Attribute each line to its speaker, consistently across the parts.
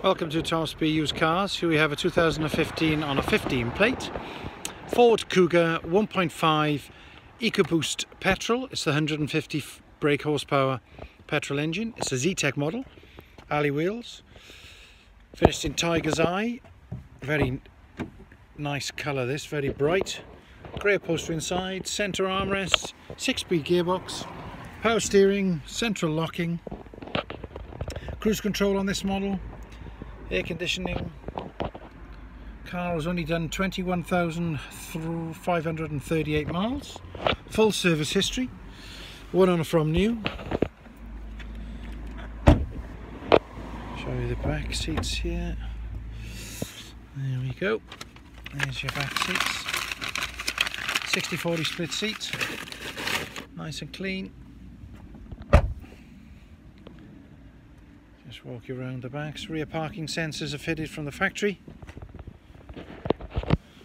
Speaker 1: Welcome to Thomas Bee Used Cars. Here we have a 2015 on a 15 plate. Ford Kuga 1.5 EcoBoost petrol. It's the 150 brake horsepower petrol engine. It's a Zetec model. Alley wheels. Finished in Tiger's Eye. Very nice colour this, very bright. Grey upholstery inside, centre armrest, 6-speed gearbox, power steering, central locking, cruise control on this model, air conditioning. Car has only done 21,538 miles. Full service history. One on from new. Show you the back seats here. There we go. There's your back seats. 60-40 split seats. Nice and clean. Just walk you around the backs. Rear parking sensors are fitted from the factory.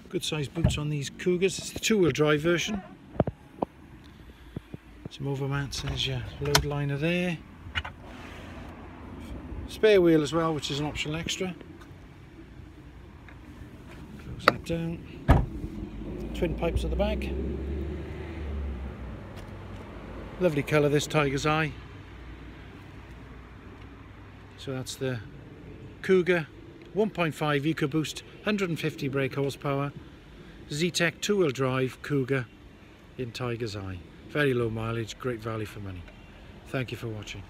Speaker 1: Good sized boots on these Kugas. It's the two-wheel drive version. Some overmats. There's your load liner there. Spare wheel as well, which is an optional extra. Close that down. Twin pipes at the back. Lovely colour this Tiger's Eye. So that's the Kuga 1.5 EcoBoost 150 brake horsepower Zetec two-wheel drive Kuga in Tiger's Eye. Very low mileage, great value for money. Thank you for watching.